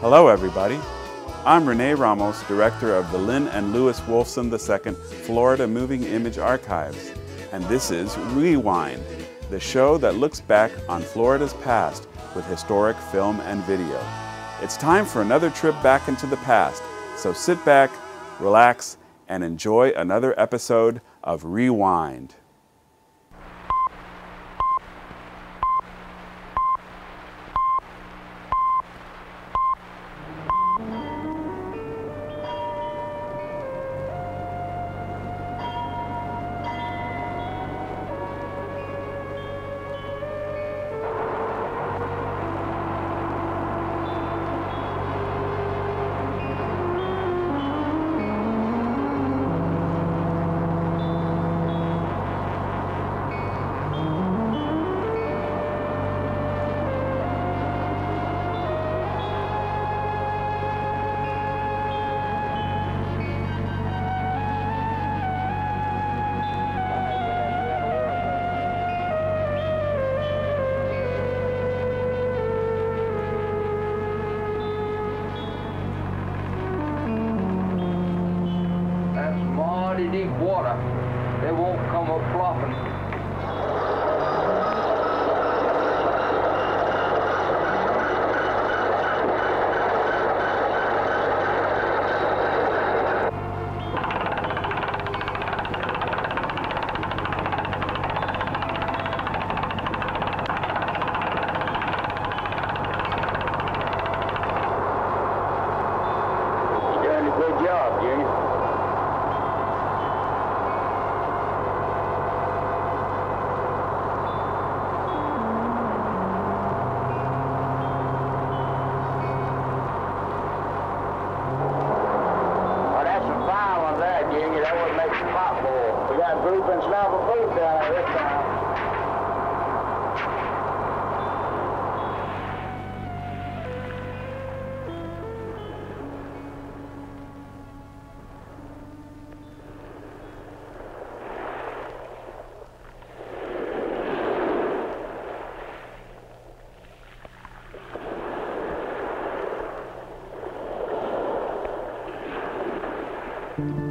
Hello, everybody. I'm Rene Ramos, director of the Lynn and Louis Wolfson II Florida Moving Image Archives, and this is Rewind, the show that looks back on Florida's past with historic film and video. It's time for another trip back into the past, so sit back, relax, and enjoy another episode of Rewind. We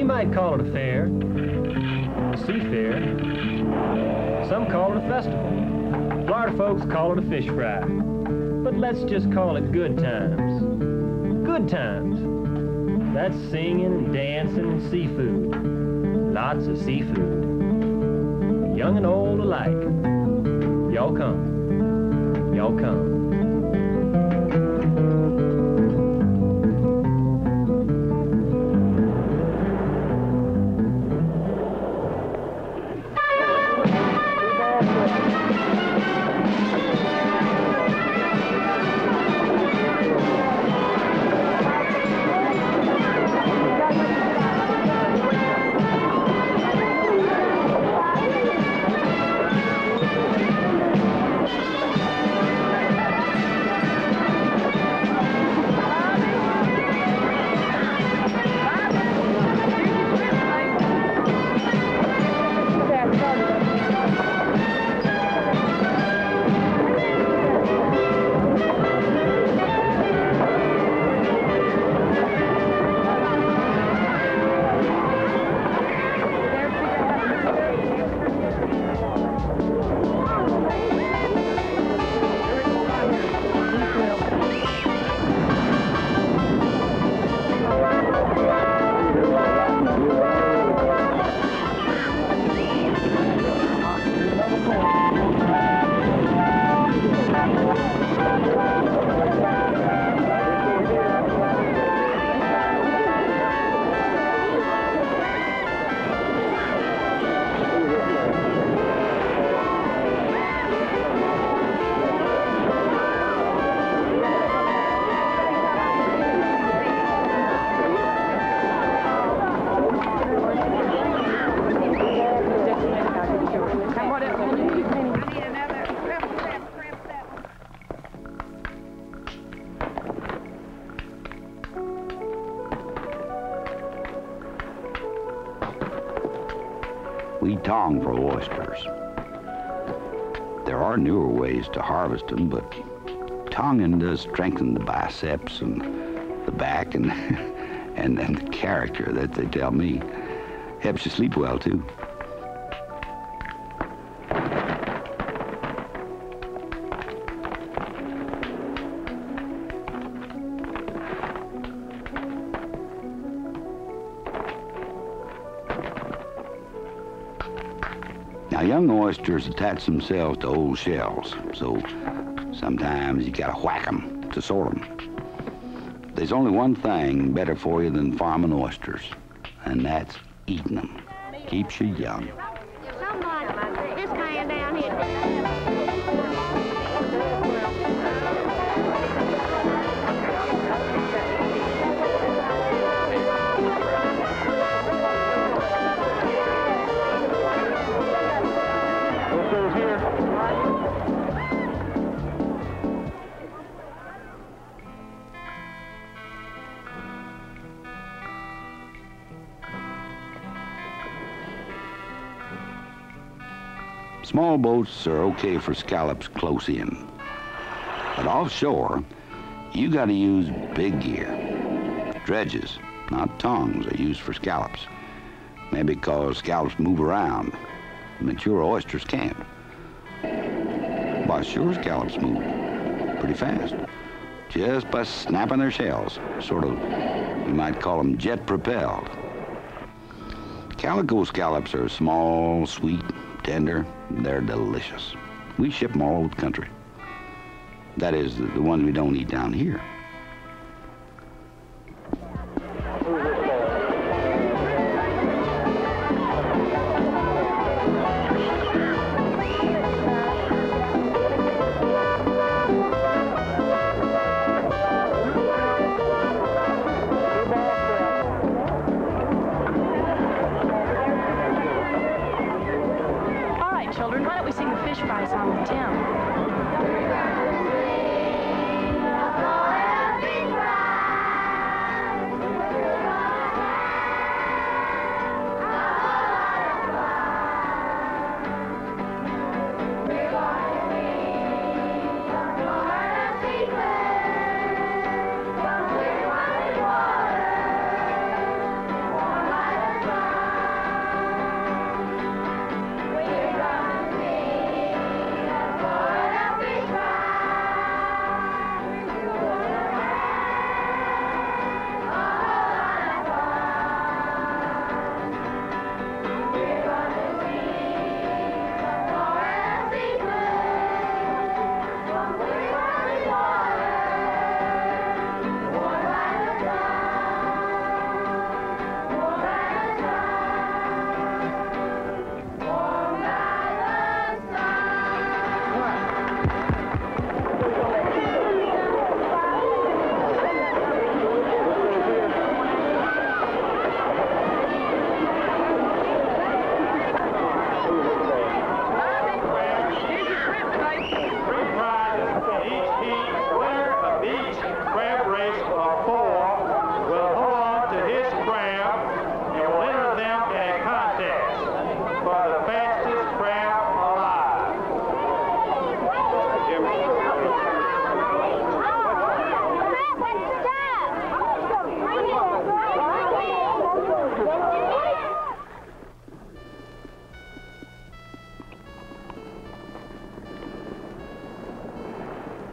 you might call it a fair, a sea fair. Some call it a festival. Florida folks call it a fish fry. But let's just call it good times. Good times. That's singing and dancing and seafood. Lots of seafood. Young and old alike. Y'all come. Y'all come. Are newer ways to harvest them, but tonging does uh, strengthen the biceps and the back and, and, and the character that they tell me. Helps you sleep well, too. Now, young oysters attach themselves to old shells, so sometimes you gotta whack 'em to sort 'em. There's only one thing better for you than farming oysters, and that's eating 'em. Keeps you young. Boats are okay for scallops close in. But offshore, you gotta use big gear. Dredges, not tongs, are used for scallops. Maybe because scallops move around. Mature oysters can't. But sure scallops move pretty fast. Just by snapping their shells. Sort of, you might call them jet propelled. Calico scallops are small, sweet, tender. They're delicious. We ship them all over the country. That is, the, the ones we don't eat down here.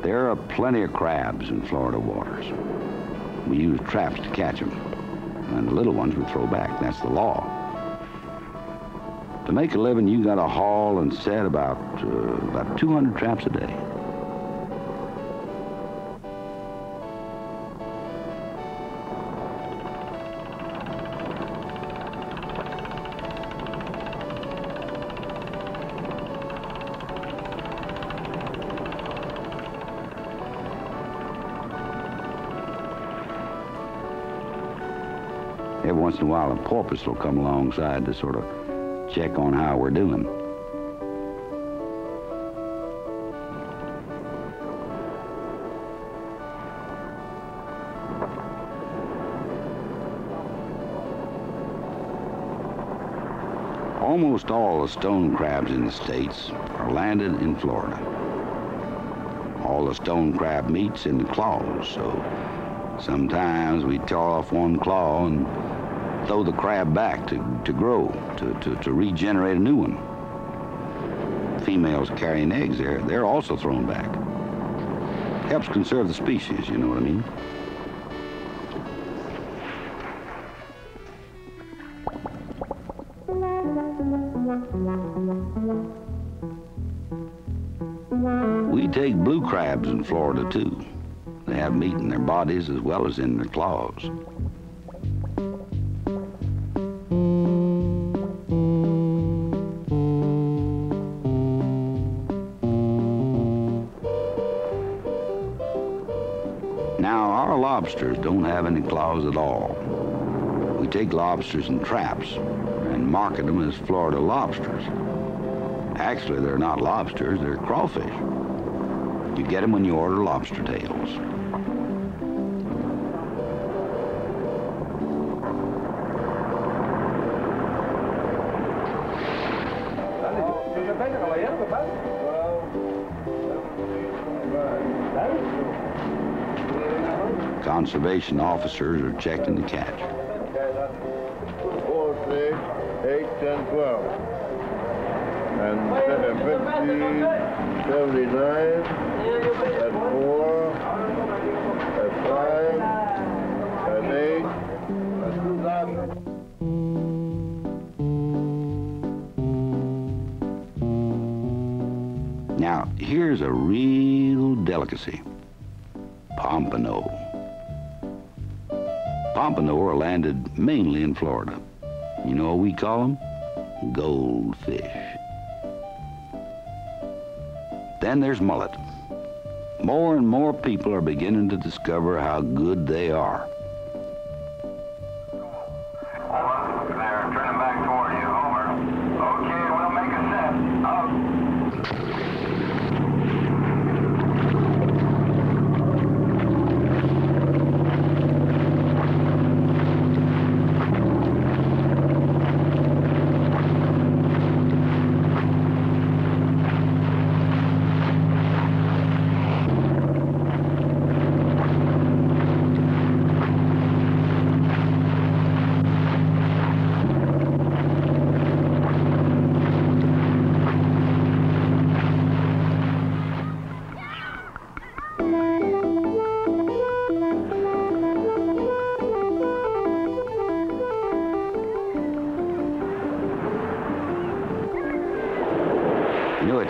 There are plenty of crabs in Florida waters. We use traps to catch them, and the little ones we throw back. That's the law. To make a living, you got to haul and set about uh, about 200 traps a day. Once in a while, a porpoise will come alongside to sort of check on how we're doing. Almost all the stone crabs in the States are landed in Florida. All the stone crab meat's in the claws, so sometimes we tear off one claw and throw the crab back to, to grow, to, to, to regenerate a new one. Females carrying eggs, they're, they're also thrown back. Helps conserve the species, you know what I mean? We take blue crabs in Florida too. They have meat in their bodies as well as in their claws. Lobsters don't have any claws at all. We take lobsters in traps and market them as Florida lobsters. Actually, they're not lobsters, they're crawfish. You get them when you order lobster tails. Conservation officers are checking the catch. Four, six, eight, ten, twelve. And seven, fifty, seventy-nine, at four, at five, at eight, at two thousand. Now, here's a real delicacy. Pompano. Pompano are landed mainly in Florida. You know what we call them? Goldfish. Then there's mullet. More and more people are beginning to discover how good they are.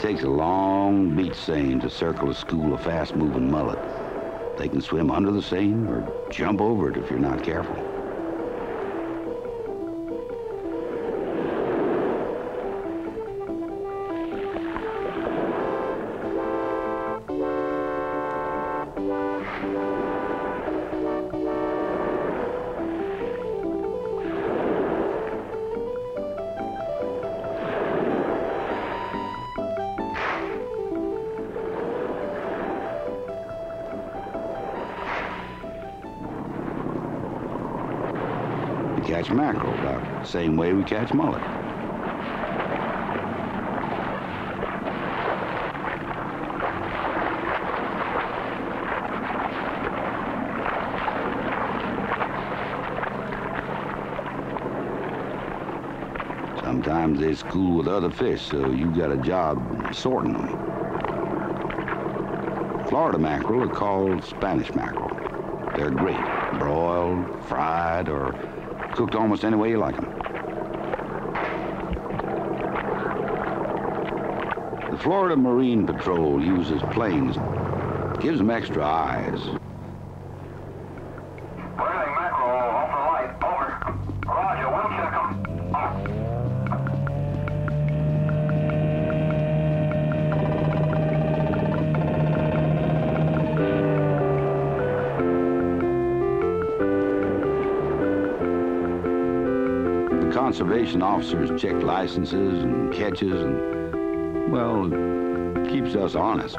Takes a long beach seine to circle a school of fast-moving mullet. They can swim under the seine or jump over it if you're not careful. Catch mackerel about the same way we catch mullet. Sometimes they school with other fish, so you got a job sorting them. Florida mackerel are called Spanish mackerel. They're great, broiled, fried, or cooked almost any way you like them. The Florida Marine Patrol uses planes, gives them extra eyes. Conservation officers check licenses and catches and, well, keeps us honest.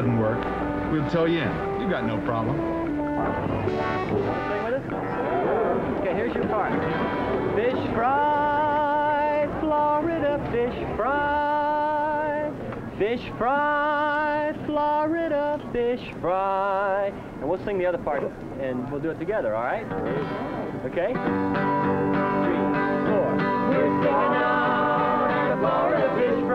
Doesn't work, we'll tow you in. You got no problem. Okay, here's your part. Fish fry, Florida fish fry. Fish fry, Florida fish fry. And we'll sing the other part and we'll do it together, all right? Okay? Three, four. We're singing out Florida fish fry.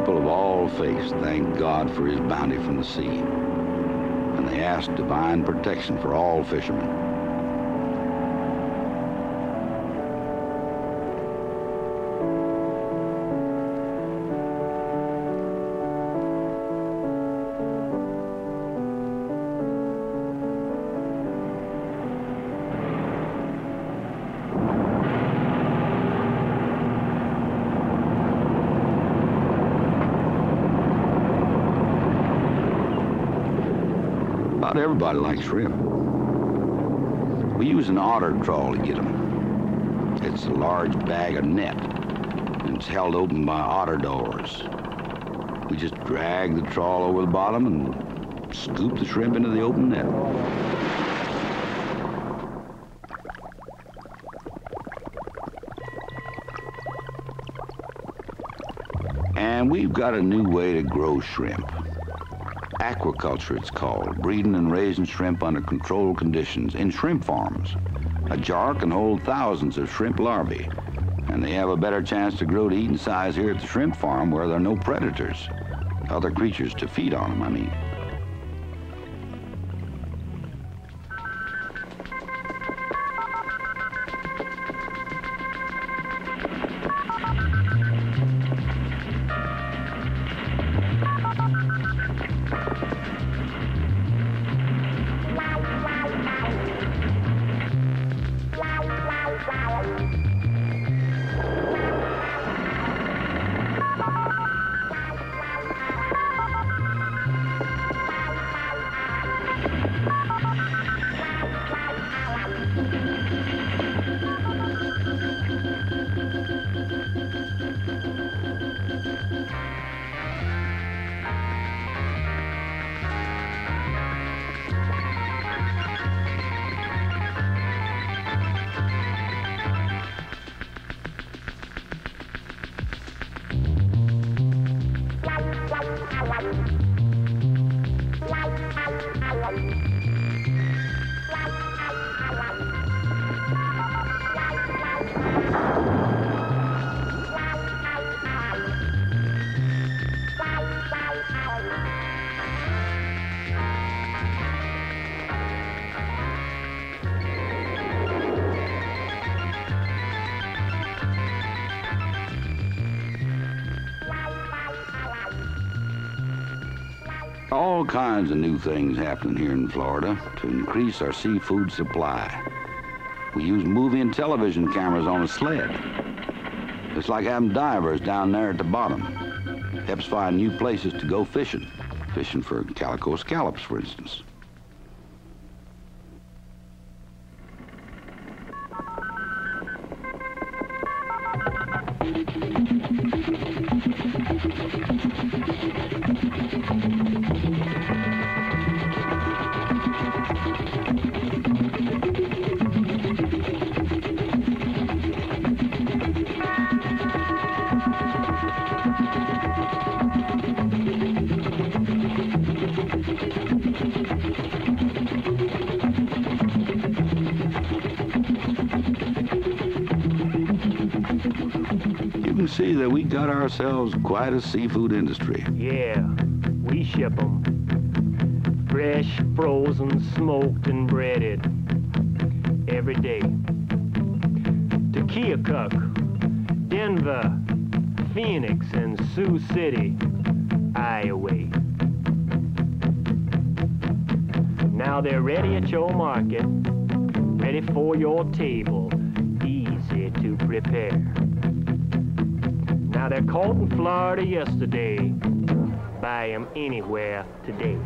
People of all faiths thank God for his bounty from the sea, and they ask divine protection for all fishermen. Everybody likes shrimp. We use an otter trawl to get them. It's a large bag of net, and it's held open by otter doors. We just drag the trawl over the bottom and scoop the shrimp into the open net. And we've got a new way to grow shrimp. Aquaculture, it's called, breeding and raising shrimp under controlled conditions in shrimp farms. A jar can hold thousands of shrimp larvae, and they have a better chance to grow to eating size here at the shrimp farm where there are no predators, other creatures to feed on them, I mean. All kinds of new things happening here in Florida to increase our seafood supply. We use movie and television cameras on a sled. It's like having divers down there at the bottom. Helps find new places to go fishing. Fishing for calico scallops, for instance. That we got ourselves quite a seafood industry. Yeah, we ship 'em. Fresh, frozen, smoked, and breaded. Every day. To Keokuk, Denver, Phoenix, and Sioux City, Iowa. Now they're ready at your market, ready for your table, easy to prepare. They're caught in Florida yesterday, buy 'em anywhere today.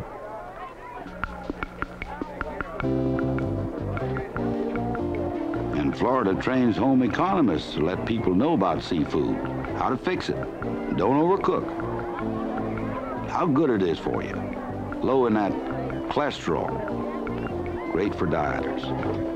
And Florida trains home economists to let people know about seafood, how to fix it, don't overcook, how good it is for you, low in that cholesterol, great for dieters.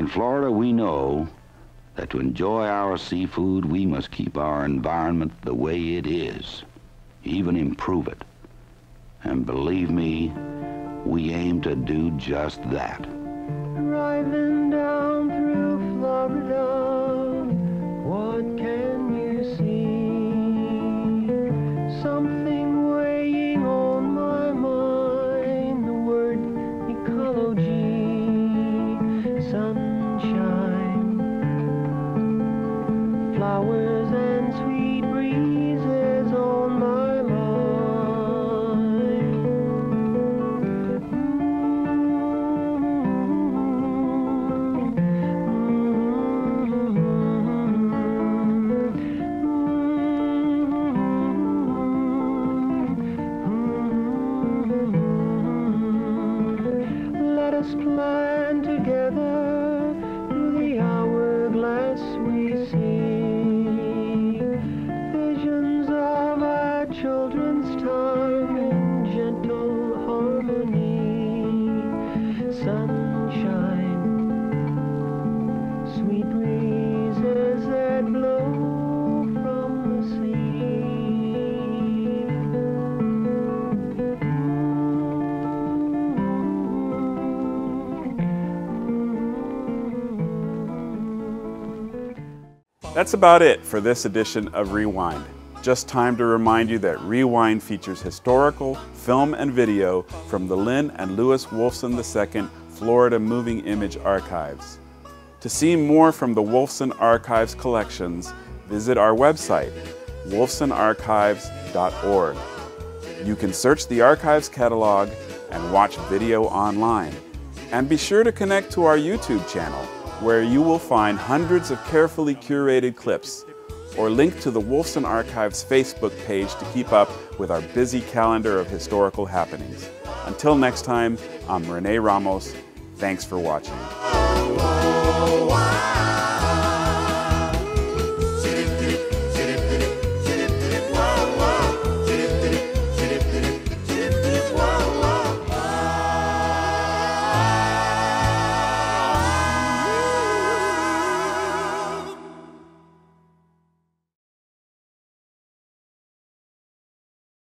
In Florida, we know that to enjoy our seafood, we must keep our environment the way it is, even improve it. And believe me, we aim to do just that. That's about it for this edition of Rewind. Just time to remind you that Rewind features historical film and video from the Lynn and Louis Wolfson II Florida Moving Image Archives. To see more from the Wolfson Archives collections, visit our website, wolfsonarchives.org. You can search the archives catalog and watch video online. And be sure to connect to our YouTube channel, where you will find hundreds of carefully curated clips, or link to the Wolfson Archives Facebook page to keep up with our busy calendar of historical happenings. Until next time, I'm Rene Ramos. Thanks for watching.